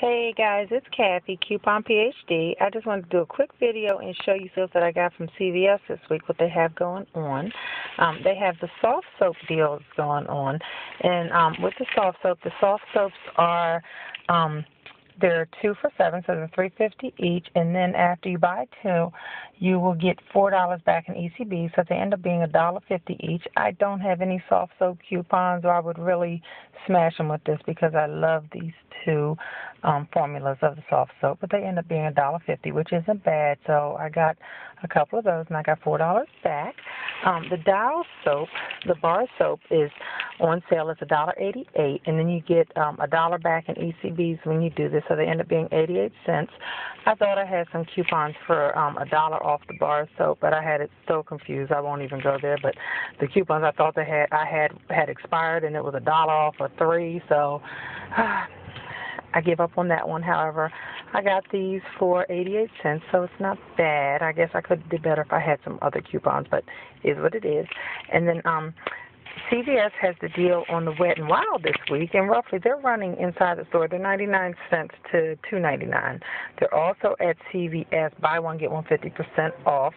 Hey guys, it's Kathy, Coupon PhD. I just wanted to do a quick video and show you stuff that I got from CVS this week, what they have going on. Um, they have the soft soap deals going on. And um, with the soft soap, the soft soaps are um, they're two for seven, so they're three fifty each. And then after you buy two, you will get four dollars back in ECB, so they end up being a dollar fifty each. I don't have any soft soap coupons, or I would really smash them with this because I love these two um, formulas of the soft soap, but they end up being a dollar fifty, which isn't bad. So I got a couple of those, and I got four dollars back. Um, the Dial soap, the bar soap, is on sale. Dollar eighty-eight, and then you get um, a dollar back in ECBs when you do this, so they end up being eighty-eight cents. I thought I had some coupons for um, a dollar off the bar soap, but I had it so confused I won't even go there. But the coupons I thought they had I had had expired, and it was a dollar off or three, so. I gave up on that one. However, I got these for 88 cents, so it's not bad. I guess I could do better if I had some other coupons, but is what it is. And then um, CVS has the deal on the Wet and Wild this week, and roughly they're running inside the store. They're 99 cents to 2.99. They're also at CVS buy one get one 50% off.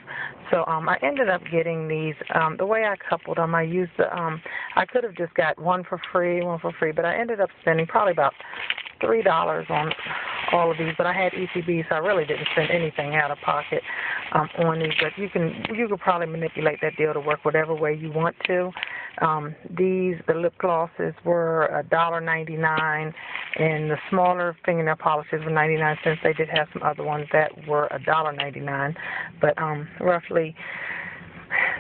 So um, I ended up getting these. Um, the way I coupled them, I used the. Um, I could have just got one for free, one for free, but I ended up spending probably about three dollars on all of these, but I had ECB, so I really didn't spend anything out of pocket um, on these. But you can you could probably manipulate that deal to work whatever way you want to. Um, these the lip glosses were a dollar ninety nine, and the smaller fingernail polishes were ninety nine cents. They did have some other ones that were a dollar ninety nine, but um, roughly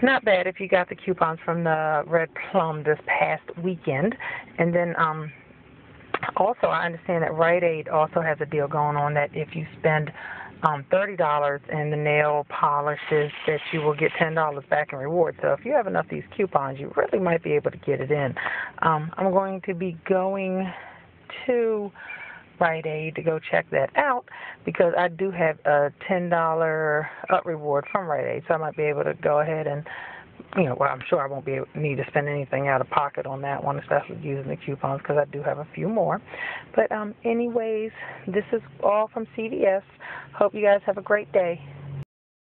not bad if you got the coupons from the Red Plum this past weekend. And then um, also, I understand that Rite Aid also has a deal going on that if you spend um, $30 in the nail polishes, that you will get $10 back in rewards. So if you have enough of these coupons, you really might be able to get it in. Um, I'm going to be going to Rite Aid to go check that out because I do have a $10 up reward from Rite Aid, so I might be able to go ahead and you know, well, I'm sure I won't be able, need to spend anything out of pocket on that one, especially using the coupons because I do have a few more. But um, anyways, this is all from CVS. Hope you guys have a great day.